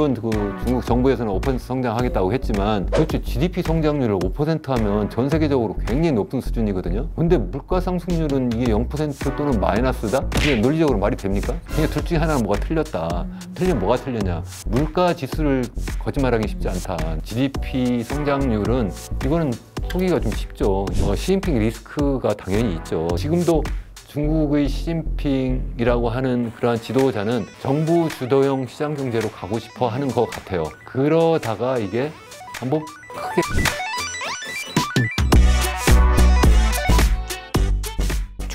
물론 그 중국 정부에서는 5% 성장하겠다고 했지만 도대체 GDP 성장률을 5% 하면 전 세계적으로 굉장히 높은 수준이거든요. 근데 물가 상승률은 이게 0% 또는 마이너스다? 이게 논리적으로 말이 됩니까? 그냥 둘 중에 하나는 뭐가 틀렸다. 틀리면 뭐가 틀렸냐? 물가 지수를 거짓말하기 쉽지 않다. GDP 성장률은 이거는 속기가 좀 쉽죠. 뭐 시진핑 리스크가 당연히 있죠. 지금도 중국의 시진핑이라고 하는 그러한 지도자는 정부 주도형 시장 경제로 가고 싶어 하는 것 같아요. 그러다가 이게 한번 크게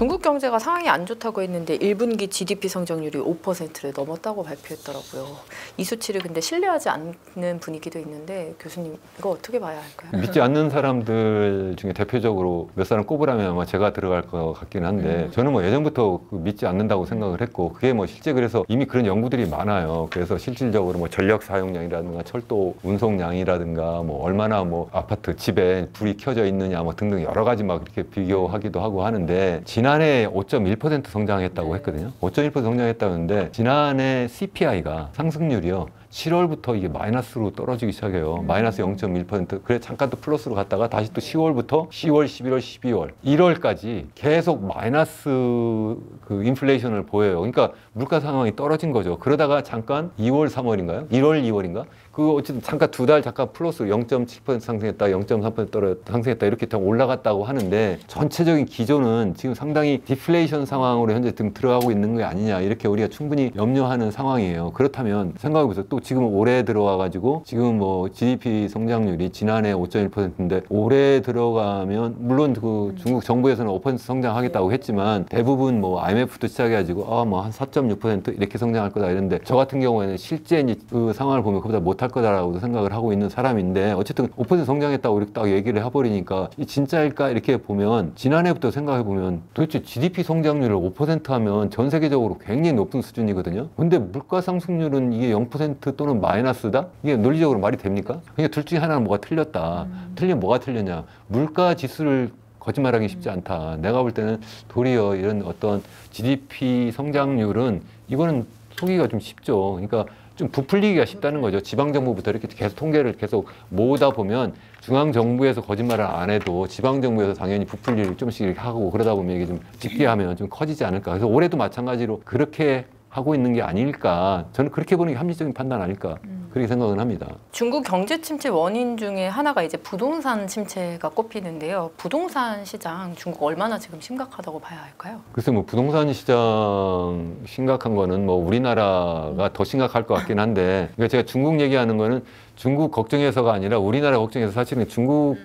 중국 경제가 상황이 안 좋다고 했는데 1분기 GDP 성장률이 5%를 넘었다고 발표했더라고요. 이 수치를 근데 신뢰하지 않는 분위기도 있는데 교수님 이거 어떻게 봐야 할까요? 믿지 않는 사람들 중에 대표적으로 몇 사람 꼽으라면 아마 제가 들어갈 것 같긴 한데 음. 저는 뭐 예전부터 그 믿지 않는다고 생각을 했고 그게 뭐 실제 그래서 이미 그런 연구들이 많아요. 그래서 실질적으로 뭐 전력 사용량이라든가 철도 운송량이라든가 뭐 얼마나 뭐 아파트 집에 불이 켜져 있느냐 뭐 등등 여러 가지 막 이렇게 비교하기도 하고 하는데 지난 해 5.1% 성장했다고 했거든요. 5.1% 성장했다는데 지난해 CPI가 상승률이요. 7월부터 이게 마이너스로 떨어지기 시작해요. 마이너스 0.1%. 그래 잠깐 또 플러스로 갔다가 다시 또 10월부터 10월, 11월, 12월, 1월까지 계속 마이너스 그 인플레이션을 보여요. 그러니까 물가 상황이 떨어진 거죠. 그러다가 잠깐 2월, 3월인가요? 1월, 2월인가? 그 어쨌든 잠깐 두 달 잠깐 플러스 0.7% 상승했다, 0.3% 떨어 상승했다 이렇게 좀 올라갔다고 하는데 전체적인 기조는 지금 상당히 디플레이션 상황으로 현재 등 들어가고 있는 게 아니냐 이렇게 우리가 충분히 염려하는 상황이에요. 그렇다면 생각해보세요. 또 지금 올해 들어와 가지고 지금 뭐 GDP 성장률이 지난해 5.1%인데 올해 들어가면 물론 그 중국 정부에서는 5% 성장하겠다고 했지만 대부분 뭐 IMF도 시작해가지고 아 뭐 한 4.6% 이렇게 성장할 거다 이랬는데 저 같은 경우에는 실제 그 상황을 보면 그보다 못할 거다라고 생각을 하고 있는 사람인데 어쨌든 5% 성장했다고 이렇게 딱 얘기를 해버리니까 이 진짜일까 이렇게 보면 지난해부터 생각해 보면 도대체 GDP 성장률을 5% 하면 전 세계적으로 굉장히 높은 수준이거든요. 근데 물가 상승률은 이게 0% 또는 마이너스다? 이게 논리적으로 말이 됩니까? 그냥 둘 중에 하나는 뭐가 틀렸다. 틀리면 뭐가 틀렸냐? 물가 지수를 거짓말하기 쉽지 않다. 내가 볼 때는 도리어 이런 어떤 GDP 성장률은 이거는 속기가 좀 쉽죠. 그러니까 좀 부풀리기가 쉽다는 거죠. 지방 정부부터 이렇게 계속 통계를 계속 모으다 보면 중앙 정부에서 거짓말을 안 해도 지방 정부에서 당연히 부풀리를 좀씩 이렇게 하고 그러다 보면 이게 좀 집계하면 좀 커지지 않을까. 그래서 올해도 마찬가지로 그렇게 하고 있는 게 아닐까. 저는 그렇게 보는 게 합리적인 판단 아닐까. 그렇게 생각은 합니다. 중국 경제 침체 원인 중에 하나가 이제 부동산 침체가 꼽히는데요. 부동산 시장 중국 얼마나 지금 심각하다고 봐야 할까요? 글쎄 뭐 부동산 시장 심각한 거는 뭐 우리나라가 더 심각할 것 같긴 한데 그러니까 제가 중국 얘기하는 거는 중국 걱정해서가 아니라 우리나라 걱정해서 사실은 중국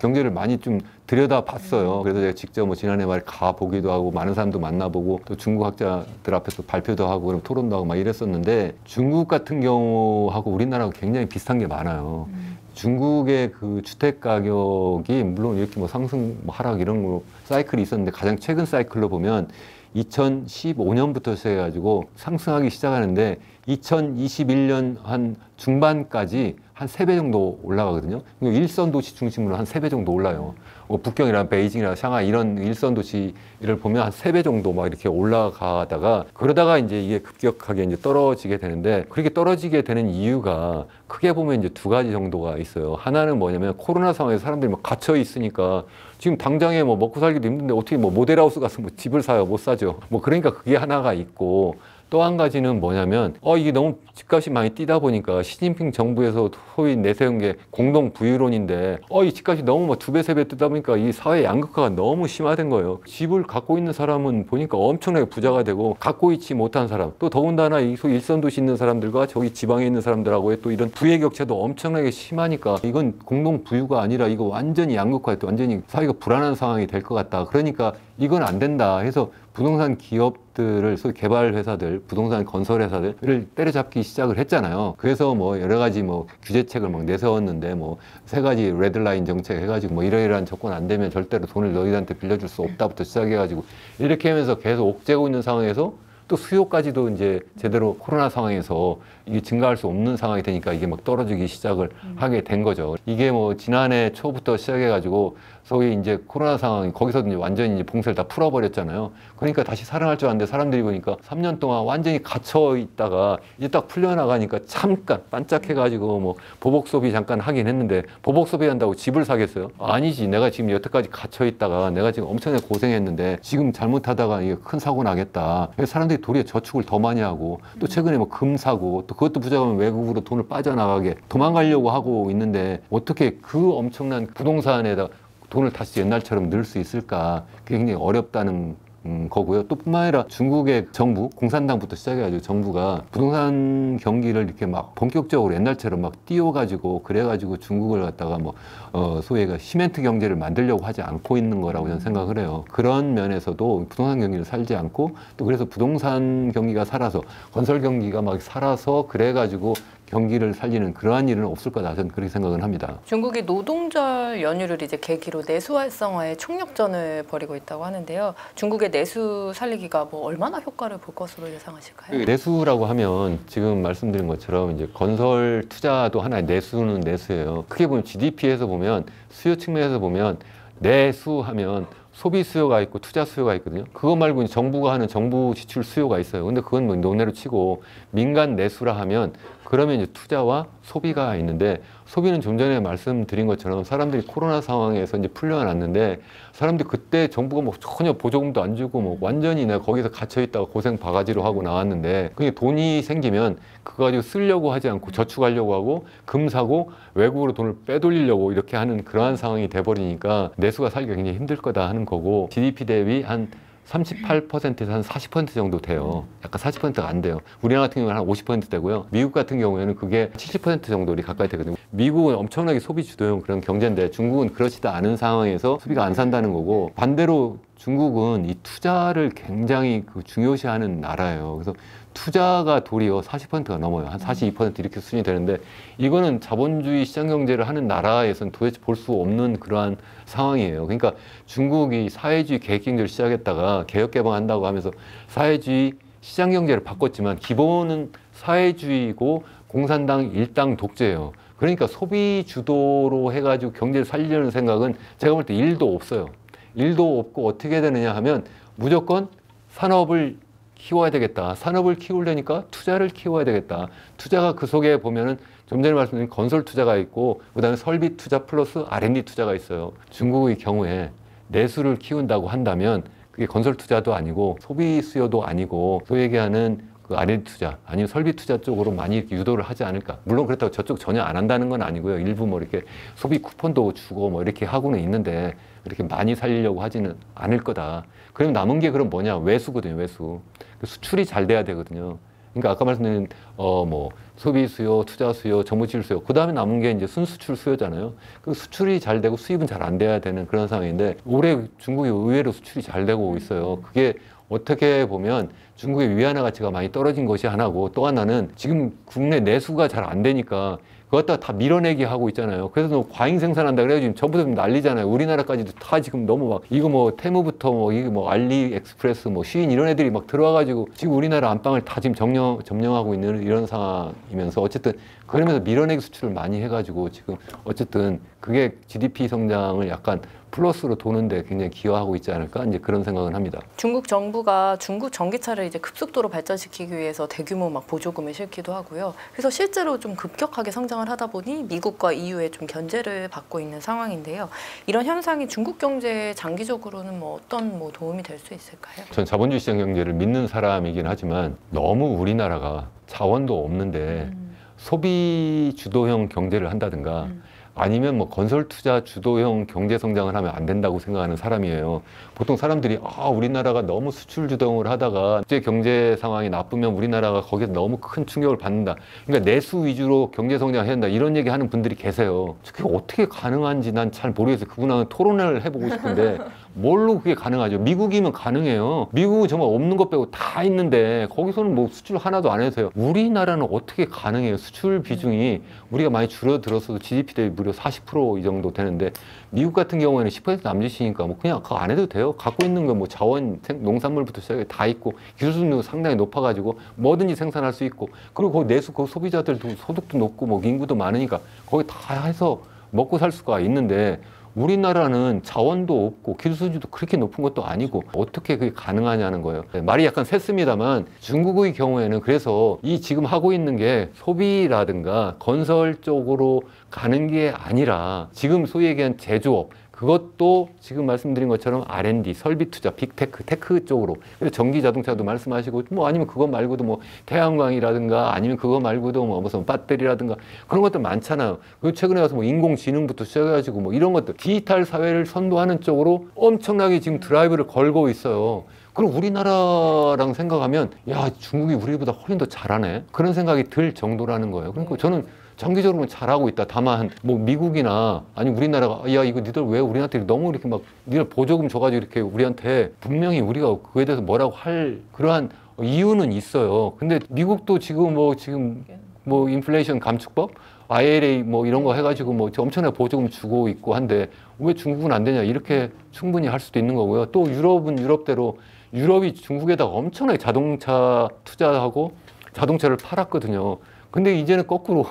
경제를 많이 좀 들여다 봤어요. 그래서 제가 직접 뭐 지난해 말에 가 보기도 하고 많은 사람도 만나보고 또 중국 학자들 앞에서 발표도 하고 그럼 토론도 하고 막 이랬었는데 중국 같은 경우하고 우리나라가 굉장히 비슷한 게 많아요. 중국의 그 주택 가격이 물론 이렇게 뭐 상승 뭐 하락 이런 거 사이클이 있었는데 가장 최근 사이클로 보면 2015년부터 시작해가지고 상승하기 시작하는데 2021년 한 중반까지 한 세 배 정도 올라가거든요. 일선 도시 중심으로 한 세 배 정도 올라요. 뭐 북경이나 베이징이나 상하이 이런 일선 도시를 보면 한 세 배 정도 막 이렇게 올라가다가 그러다가 이제 이게 급격하게 이제 떨어지게 되는데 그렇게 떨어지게 되는 이유가 크게 보면 이제 두 가지 정도가 있어요. 하나는 뭐냐면 코로나 상황에서 사람들이 막 갇혀 있으니까 지금 당장에 뭐 먹고 살기도 힘든데 어떻게 뭐 모델하우스 가서 뭐 집을 사요? 못 사죠. 뭐 그러니까 그게 하나가 있고 또 한 가지는 뭐냐면 어 이게 너무 집값이 많이 뛰다 보니까 시진핑 정부에서 소위 내세운 게 공동 부유론인데 어 이 집값이 너무 뭐두배 세 배 뜨다 보니까 이 사회 양극화가 너무 심화된 거예요. 집을 갖고 있는 사람은 보니까 엄청나게 부자가 되고 갖고 있지 못한 사람 또 더군다나 이 소위 일선 도시 있는 사람들과 저기 지방에 있는 사람들하고의 또 이런 부의 격차도 엄청나게 심하니까 이건 공동 부유가 아니라 이거 완전히 양극화했고 완전히 사회가 불안한 상황이 될 것 같다. 그러니까 이건 안 된다 해서 부동산 기업들을 소위 개발 회사들, 부동산 건설 회사들을 때려잡기 시작을 했잖아요. 그래서 뭐 여러 가지 뭐 규제책을 막 내세웠는데 뭐 세 가지 레드라인 정책 해가지고 뭐 이러이러한 조건 안 되면 절대로 돈을 너희들한테 빌려줄 수 없다부터 시작해가지고 이렇게 하면서 계속 옥죄고 있는 상황에서 또 수요까지도 이제 제대로 코로나 상황에서 이게 증가할 수 없는 상황이 되니까 이게 막 떨어지기 시작을 하게 된 거죠. 이게 뭐 지난해 초부터 시작해가지고 소위 이제 코로나 상황이 거기서 이제 완전히 이제 봉쇄를 다 풀어버렸잖아요. 그러니까 다시 살아날 줄 알았는데 사람들이 보니까 3년 동안 완전히 갇혀 있다가 이제 딱 풀려나가니까 잠깐 반짝해가지고 뭐 보복 소비 잠깐 하긴 했는데 보복 소비한다고 집을 사겠어요? 아니지. 내가 지금 여태까지 갇혀 있다가 내가 지금 엄청나게 고생했는데 지금 잘못하다가 이게 큰 사고 나겠다. 그래서 사람들이 도리어 저축을 더 많이 하고 또 최근에 뭐 금 사고 또 그것도 부족하면 외국으로 돈을 빠져나가게 도망가려고 하고 있는데 어떻게 그 엄청난 부동산에다 돈을 다시 옛날처럼 넣을 수 있을까? 굉장히 어렵다는 음, 거고요. 또 뿐만 아니라 중국의 정부, 공산당부터 시작해가지고 정부가 부동산 경기를 이렇게 막 본격적으로 옛날처럼 막 띄워가지고 그래가지고 중국을 갖다가 뭐, 어, 소위가 시멘트 경제를 만들려고 하지 않고 있는 거라고 저는 생각을 해요. 그런 면에서도 부동산 경기를 살지 않고 또 그래서 부동산 경기가 살아서 건설 경기가 막 살아서 그래가지고 경기를 살리는 그러한 일은 없을 거다. 저는 그렇게 생각은 합니다. 중국이 노동절 연휴를 이제 계기로 내수 활성화에 총력전을 벌이고 있다고 하는데요. 중국의 내수 살리기가 뭐 얼마나 효과를 볼 것으로 예상하실까요? 내수라고 하면 지금 말씀드린 것처럼 이제 건설 투자도 하나의 내수는 내수예요. 크게 보면 GDP에서 보면 수요 측면에서 보면 내수하면 소비 수요가 있고 투자 수요가 있거든요. 그거 말고 정부가 하는 정부 지출 수요가 있어요. 근데 그건 뭐 논외로 치고 민간 내수라 하면 그러면 이제 투자와 소비가 있는데 소비는 좀 전에 말씀드린 것처럼 사람들이 코로나 상황에서 이제 풀려났는데 사람들이 그때 정부가 뭐 전혀 보조금도 안 주고 뭐 완전히 내가 거기서 갇혀 있다가 고생 바가지로 하고 나왔는데 그게 돈이 생기면 그거 가지고 쓰려고 하지 않고 저축하려고 하고 금 사고 외국으로 돈을 빼돌리려고 이렇게 하는 그러한 상황이 돼버리니까 내수가 살기가 굉장히 힘들 거다 하는 거고 GDP 대비 한 38%에서 한 40% 정도 돼요. 약간 40%가 안 돼요. 우리나라 같은 경우는 한 50% 되고요. 미국 같은 경우에는 그게 70% 정도 가까이 되거든요. 미국은 엄청나게 소비 주도형 그런 경제인데 중국은 그렇지도 않은 상황에서 소비가 안 산다는 거고 반대로 중국은 이 투자를 굉장히 그 중요시하는 나라예요. 그래서 투자가 도리어 40%가 넘어요. 한 42% 이렇게 수준이 되는데 이거는 자본주의 시장 경제를 하는 나라에서는 도대체 볼 수 없는 그러한 상황이에요. 그러니까 중국이 사회주의 계획 경제를 시작했다가 개혁 개방한다고 하면서 사회주의 시장 경제를 바꿨지만 기본은 사회주의고 공산당 일당 독재예요. 그러니까 소비 주도로 해가지고 경제를 살리려는 생각은 제가 볼 때 일도 없어요. 일도 없고 어떻게 되느냐 하면 무조건 산업을 키워야 되겠다. 산업을 키우려니까 투자를 키워야 되겠다. 투자가 그 속에 보면은 좀 전에 말씀드린 건설 투자가 있고 그다음에 설비 투자 플러스 R&D 투자가 있어요. 중국의 경우에 내수를 키운다고 한다면 그게 건설 투자도 아니고 소비 수요도 아니고 소위 얘기하는 그 R&D 투자 아니면 설비 투자 쪽으로 많이 유도를 하지 않을까. 물론 그렇다고 저쪽 전혀 안 한다는 건 아니고요. 일부 뭐 이렇게 소비 쿠폰도 주고 뭐 이렇게 하고는 있는데 이렇게 많이 살리려고 하지는 않을 거다. 그럼 남은 게 그럼 뭐냐? 외수거든요, 외수. 수출이 잘 돼야 되거든요. 그러니까 아까 말씀드린 어 뭐 소비 수요, 투자 수요, 정부 지출 수요. 그 다음에 남은 게 이제 순수출 수요잖아요. 그 수출이 잘 되고 수입은 잘 안 돼야 되는 그런 상황인데 올해 중국이 의외로 수출이 잘 되고 있어요. 그게 어떻게 보면 중국의 위안화 가치가 많이 떨어진 것이 하나고 또 하나는 지금 국내 내수가 잘 안 되니까 그것 갖다 다 밀어내기 하고 있잖아요. 그래서 너 과잉 생산한다 그래가지고 지금 전부 다 난리잖아요. 우리나라까지도 다 지금 너무 막 이거 뭐 테무부터 뭐 이게 뭐 알리익스프레스 뭐 시인 이런 애들이 막 들어와가지고 지금 우리나라 안방을 다 지금 점령 점령하고 있는 이런 상황이면서 어쨌든 그러면서 밀어내기 수출을 많이 해가지고 지금 어쨌든 그게 GDP 성장을 약간 플러스로 도는데 굉장히 기여하고 있지 않을까 이제 그런 생각은 합니다. 중국 정부가 중국 전기차를 이제 급속도로 발전시키기 위해서 대규모 막 보조금을 싣기도 하고요. 그래서 실제로 좀 급격하게 성장을 하다 보니 미국과 EU의 좀 견제를 받고 있는 상황인데요. 이런 현상이 중국 경제에 장기적으로는 뭐 어떤 뭐 도움이 될 수 있을까요? 전 자본주의 시장 경제를 믿는 사람이긴 하지만 너무 우리나라가 자원도 없는데 음. 소비 주도형 경제를 한다든가 음. 아니면 뭐 건설 투자 주도형 경제 성장을 하면 안 된다고 생각하는 사람이에요. 보통 사람들이 아 우리나라가 너무 수출 주도형을 하다가 국제 경제 상황이 나쁘면 우리나라가 거기서 너무 큰 충격을 받는다. 그러니까 내수 위주로 경제 성장해야 한다 이런 얘기하는 분들이 계세요. 그게 어떻게 가능한지 난 잘 모르겠어요. 그분하고 토론을 해보고 싶은데 뭘로 그게 가능하죠? 미국이면 가능해요. 미국은 정말 없는 것 빼고 다 있는데 거기서는 뭐 수출 하나도 안 해서요. 우리나라는 어떻게 가능해요? 수출 비중이 우리가 많이 줄어들어서 GDP 대비 무려 40%이 정도 되는데 미국 같은 경우에는 10% 남짓이니까 뭐 그냥 그거 안 해도 돼요. 갖고 있는 거 뭐 자원, 생- 농산물부터 시작해 다 있고 기술 수준도 상당히 높아가지고 뭐든지 생산할 수 있고 그리고 거기 내수 그 소비자들도 소득도 높고 뭐 인구도 많으니까 거기 다 해서 먹고 살 수가 있는데 우리나라는 자원도 없고 기술 수준도 그렇게 높은 것도 아니고 어떻게 그게 가능하냐는 거예요. 네, 말이 약간 셌습니다만 중국의 경우에는 그래서 이 지금 하고 있는 게 소비라든가 건설 쪽으로 가는 게 아니라 지금 소위 얘기한 제조업 그것도 지금 말씀드린 것처럼 R&D, 설비 투자, big tech, tech 쪽으로. 전기 자동차도 말씀하시고, 뭐 아니면 그거 말고도 뭐 태양광이라든가 아니면 그거 말고도 뭐 무슨 배터리라든가 그런 것들 많잖아요. 그리고 최근에 와서 뭐 인공지능부터 시작해가지고 뭐 이런 것들 디지털 사회를 선도하는 쪽으로 엄청나게 지금 드라이브를 걸고 있어요. 그럼 우리나라랑 생각하면 야 중국이 우리보다 훨씬 더 잘하네 그런 생각이 들 정도라는 거예요. 그러니까 저는 장기적으로는 잘하고 있다. 다만 뭐 미국이나 아니 우리나라가 야 이거 니들 왜 우리한테 너무 이렇게 막 니들 보조금 줘가지고 이렇게 우리한테 분명히 우리가 그에 대해서 뭐라고 할 그러한 이유는 있어요. 근데 미국도 지금 뭐 지금 뭐 인플레이션 감축법 ILA 뭐 이런 거 해가지고 뭐 엄청나게 보조금 주고 있고 한데 왜 중국은 안 되냐 이렇게 충분히 할 수도 있는 거고요. 또 유럽은 유럽대로 유럽이 중국에다가 엄청나게 자동차 투자하고 자동차를 팔았거든요. 근데 이제는 거꾸로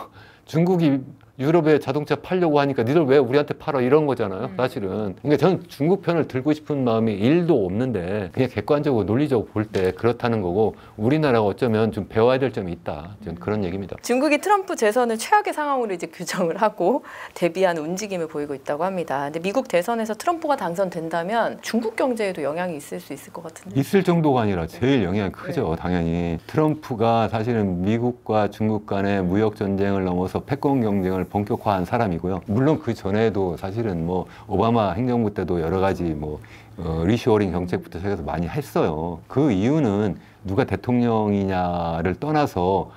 중국이 유럽에 자동차 팔려고 하니까 니들 왜 우리한테 팔아? 이런 거잖아요 사실은. 그러니까 저는 중국 편을 들고 싶은 마음이 일도 없는데 그냥 객관적으로 논리적으로 볼 때 그렇다는 거고 우리나라가 어쩌면 좀 배워야 될 점이 있다. 저는 그런 얘기입니다. 중국이 트럼프 재선을 최악의 상황으로 이제 규정을 하고 대비하는 움직임을 보이고 있다고 합니다. 근데 미국 대선에서 트럼프가 당선된다면 중국 경제에도 영향이 있을 수 있을 것 같은데. 있을 정도가 아니라 제일 영향이 크죠 당연히. 트럼프가 사실은 미국과 중국 간의 무역 전쟁을 넘어서 패권 경쟁을 본격화한 사람이고요 물론 그 전에도 사실은 뭐 오바마 행정부 때도 여러 가지 뭐 어, 리쇼어링 정책부터 시작해서 많이 했어요 그 이유는 누가 대통령이냐를 떠나서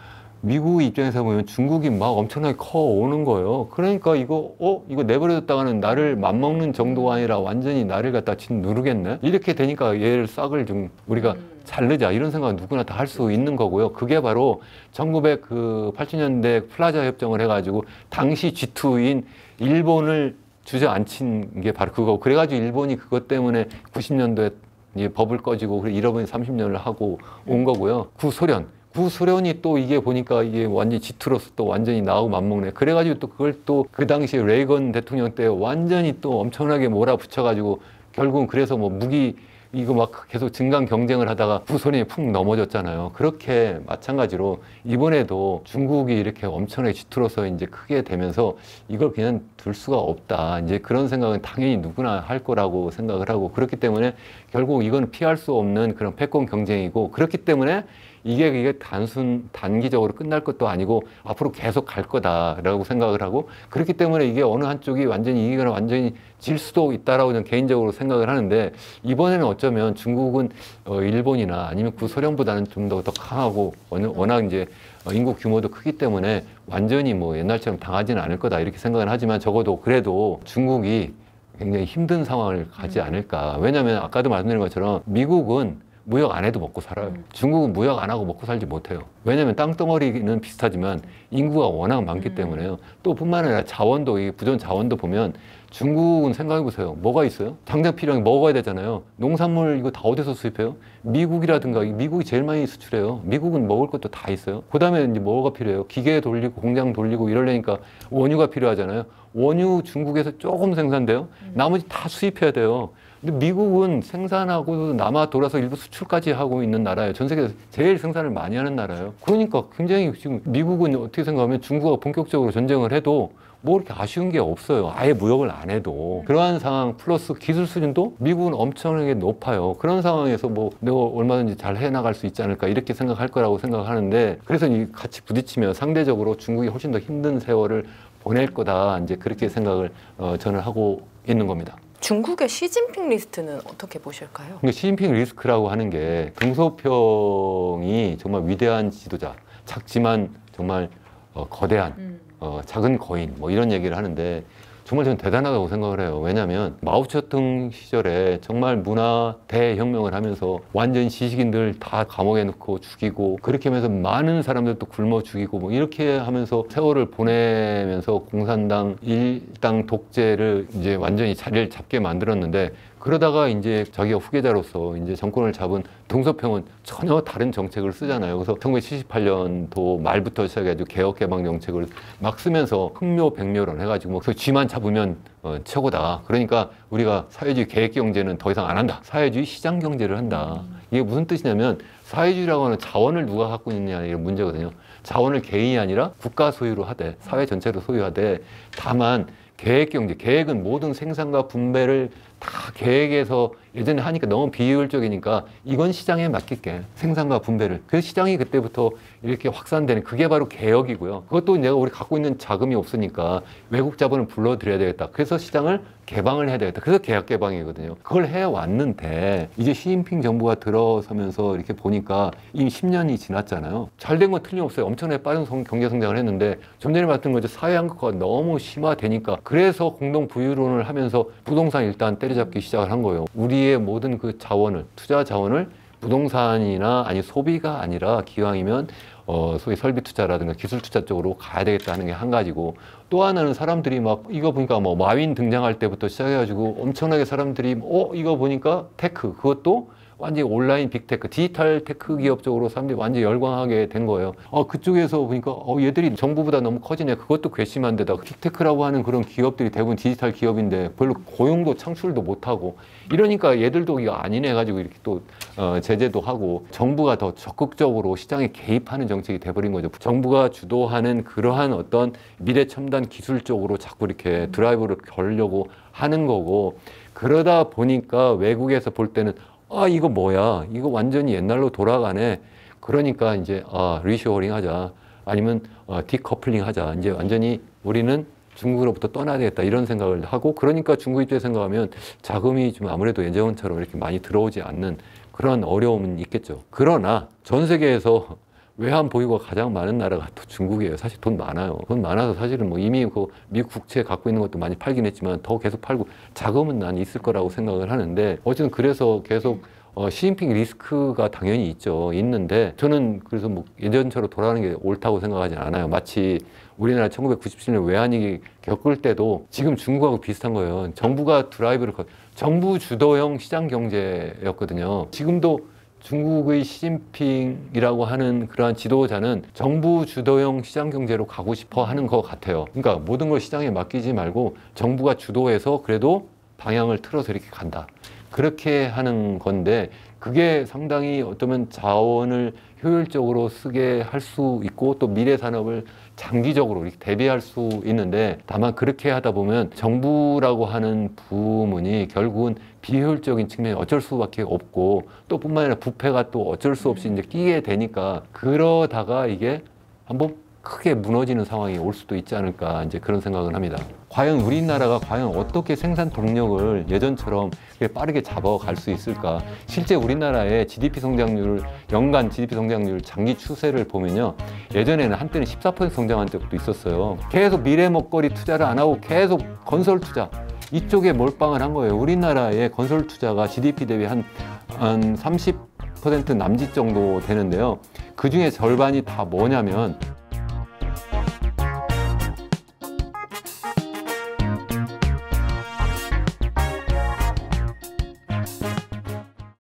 미국 입장에서 보면 중국이 막 엄청나게 커 오는 거예요. 그러니까 이거 어 이거 내버려뒀다가는 나를 맞먹는 정도가 아니라 완전히 나를 갖다 짓누르겠네. 이렇게 되니까 얘를 싹을 좀 우리가 자르자 이런 생각은 누구나 다 할 수 있는 거고요. 그게 바로 1980년대 플라자 협정을 해가지고 당시 G2인 일본을 주저앉힌 게 바로 그거고 그래가지고 일본이 그것 때문에 90년도에 이제 버블 꺼지고 그래 잃어버린 30년을 하고 온 거고요. 구소련 구소련이 또 이게 보니까 이게 완전히 G2로서 또 완전히 나하고 맞먹네. 그래가지고 또 그걸 또 그 당시에 레이건 대통령 때 완전히 또 엄청나게 몰아붙여가지고 결국은 그래서 뭐 무기 이거 막 계속 증강 경쟁을 하다가 구소련이 푹 넘어졌잖아요. 그렇게 마찬가지로 이번에도 중국이 이렇게 엄청나게 지투로서 이제 크게 되면서 이걸 그냥 둘 수가 없다. 이제 그런 생각은 당연히 누구나 할 거라고 생각을 하고 그렇기 때문에 결국 이건 피할 수 없는 그런 패권 경쟁이고 그렇기 때문에 이게 이게 단순 단기적으로 끝날 것도 아니고 앞으로 계속 갈 거다라고 생각을 하고 그렇기 때문에 이게 어느 한쪽이 완전히 이기거나 완전히 질 수도 있다라고 저는 개인적으로 생각을 하는데 이번에는 어쩌면 중국은 어, 일본이나 아니면 구소련보다는 좀 더 더 강하고 워낙 이제 어, 인구 규모도 크기 때문에 완전히 뭐 옛날처럼 당하지는 않을 거다 이렇게 생각을 하지만 적어도 그래도 중국이 굉장히 힘든 상황을 가지 않을까. 왜냐하면 아까도 말씀드린 것처럼 미국은 무역 안 해도 먹고 살아요. 중국은 무역 안 하고 먹고 살지 못해요. 왜냐하면 땅덩어리는 비슷하지만 인구가 워낙 많기 때문에요. 또 뿐만 아니라 자원도 이 부전 자원도 보면 중국은 생각해 보세요. 뭐가 있어요? 당장 필요한 게 먹어야 되잖아요. 농산물 이거 다 어디서 수입해요? 미국이라든가 미국이 제일 많이 수출해요. 미국은 먹을 것도 다 있어요. 그다음에 이제 뭐가 필요해요? 기계 돌리고 공장 돌리고 이러려니까 원유가 필요하잖아요. 원유 중국에서 조금 생산돼요. 나머지 다 수입해야 돼요. 근데 미국은 생산하고 남아 돌아서 일부 수출까지 하고 있는 나라예요. 전 세계에서 제일 생산을 많이 하는 나라예요. 그러니까 굉장히 지금 미국은 어떻게 생각하면 중국과 본격적으로 전쟁을 해도 뭐 이렇게 아쉬운 게 없어요. 아예 무역을 안 해도. 그러한 상황 플러스 기술 수준도 미국은 엄청나게 높아요. 그런 상황에서 뭐 내가 얼마든지 잘 해나갈 수 있지 않을까 이렇게 생각할 거라고 생각하는데 그래서 이 같이 부딪히면 상대적으로 중국이 훨씬 더 힘든 세월을 보낼 거다. 이제 그렇게 생각을 어, 저는 하고 있는 겁니다. 중국의 시진핑 리스크는 어떻게 보실까요? 그러니까 시진핑 리스크라고 하는 게 등소평이 정말 위대한 지도자, 작지만 정말 어, 거대한 어, 작은 거인 뭐 이런 얘기를 하는데 정말 저는 대단하다고 생각을 해요. 왜냐하면 마오쩌둥 시절에 정말 문화 대혁명을 하면서 완전 지식인들 다 감옥에 넣고 죽이고 그렇게 하면서 많은 사람들도 굶어 죽이고 뭐 이렇게 하면서 세월을 보내면서 공산당 일당 독재를 이제 완전히 자리를 잡게 만들었는데 그러다가 이제 자기가 후계자로서 이제 정권을 잡은 등소평은 전혀 다른 정책을 쓰잖아요. 그래서 1978년도 말부터 시작해가지고 개혁 개방 정책을 막 쓰면서 흑묘 백묘론 해가지고 뭐그 쥐만 잡으면 어, 최고다. 그러니까 우리가 사회주의 계획 경제는 더 이상 안 한다. 사회주의 시장 경제를 한다. 이게 무슨 뜻이냐면 사회주의라고 하는 자원을 누가 갖고 있느냐 이런 문제거든요. 자원을 개인이 아니라 국가 소유로 하되 사회 전체로 소유하되 다만 계획 경제, 계획은 모든 생산과 분배를 다 계획에서 예전에 하니까 너무 비효율적이니까 이건 시장에 맡길게. 생산과 분배를. 그 시장이 그때부터 이렇게 확산되는 그게 바로 개혁이고요. 그것도 내가 우리 갖고 있는 자금이 없으니까 외국 자본을 불러들여야 되겠다. 그래서 시장을 개방을 해야 되겠다. 그래서 계약 개방이거든요. 그걸 해왔는데 이제 시진핑 정부가 들어서면서 이렇게 보니까 이미 10년이 지났잖아요. 잘 된 건 틀림없어요. 엄청나게 빠른 성- 경제 성장을 했는데 좀 전에 말했던 거죠. 사회 한국화가 너무 심화되니까 그래서 공동 부유론을 하면서 부동산 일단 때려 잡기 시작을 한 거예요. 우리의 모든 그 자원을 투자 자원을 부동산이나 아니 소비가 아니라 기왕이면 어 소위 설비 투자라든가 기술 투자 쪽으로 가야 되겠다는 게 한 가지고 또 하나는 사람들이 막 이거 보니까 뭐 마윈 등장할 때부터 시작해가지고 엄청나게 사람들이 어 이거 보니까 tech 그것도 완전히 온라인 big tech, 디지털 tech 기업 쪽으로 사람들이 완전히 열광하게 된 거예요. 어, 그쪽에서 보니까 어, 얘들이 정부보다 너무 커지네. 그것도 괘씸한 데다. big tech라고 하는 그런 기업들이 대부분 디지털 기업인데 별로 고용도 창출도 못하고 이러니까 얘들도 이거 아니네 가지고 이렇게 또 어, 제재도 하고 정부가 더 적극적으로 시장에 개입하는 정책이 돼버린 거죠. 정부가 주도하는 그러한 어떤 미래 첨단 기술 쪽으로 자꾸 이렇게 드라이브를 걸려고 하는 거고 그러다 보니까 외국에서 볼 때는 아 이거 뭐야? 이거 완전히 옛날로 돌아가네. 그러니까 이제 아 리쇼어링 하자. 아니면 어, 디커플링 하자. 이제 완전히 우리는 중국으로부터 떠나야 되겠다. 이런 생각을 하고 그러니까 중국 입장에 생각하면 자금이 좀 아무래도 예전처럼 이렇게 많이 들어오지 않는 그런 어려움은 있겠죠. 그러나 전 세계에서 외환 보유가 가장 많은 나라가 또 중국이에요. 사실 돈 많아요. 돈 많아서 사실은 뭐 이미 그 미국 국채 갖고 있는 것도 많이 팔긴 했지만 더 계속 팔고 자금은 난 있을 거라고 생각을 하는데 어쨌든 그래서 계속 어, 시진핑 리스크가 당연히 있죠. 있는데 저는 그래서 뭐 예전처럼 돌아가는 게 옳다고 생각하지 않아요. 마치 우리나라 1997년 외환위기 겪을 때도 지금 중국하고 비슷한 거예요. 정부가 드라이브를 걸- 정부 주도형 시장 경제였거든요. 지금도 중국의 시진핑이라고 하는 그러한 지도자는 정부 주도형 시장 경제로 가고 싶어 하는 것 같아요. 그러니까 모든 걸 시장에 맡기지 말고 정부가 주도해서 그래도 방향을 틀어서 이렇게 간다. 그렇게 하는 건데 그게 상당히 어쩌면 자원을 효율적으로 쓰게 할 수 있고 또 미래 산업을 장기적으로 이렇게 대비할 수 있는데 다만 그렇게 하다 보면 정부라고 하는 부문이 결국은 비효율적인 측면이 어쩔 수밖에 없고 또 뿐만 아니라 부패가 또 어쩔 수 없이 이제 끼게 되니까 그러다가 이게 한번 크게 무너지는 상황이 올 수도 있지 않을까 이제 그런 생각을 합니다. 과연 우리나라가 과연 어떻게 생산 동력을 예전처럼 빠르게 잡아갈 수 있을까? 실제 우리나라의 GDP 성장률 연간 GDP 성장률 장기 추세를 보면요. 예전에는 한때는 14% 성장한 적도 있었어요. 계속 미래 먹거리 투자를 안 하고 계속 건설 투자 이쪽에 몰빵을 한 거예요. 우리나라의 건설 투자가 GDP 대비 한, 한 30% 남짓 정도 되는데요. 그 중에 절반이 다 뭐냐면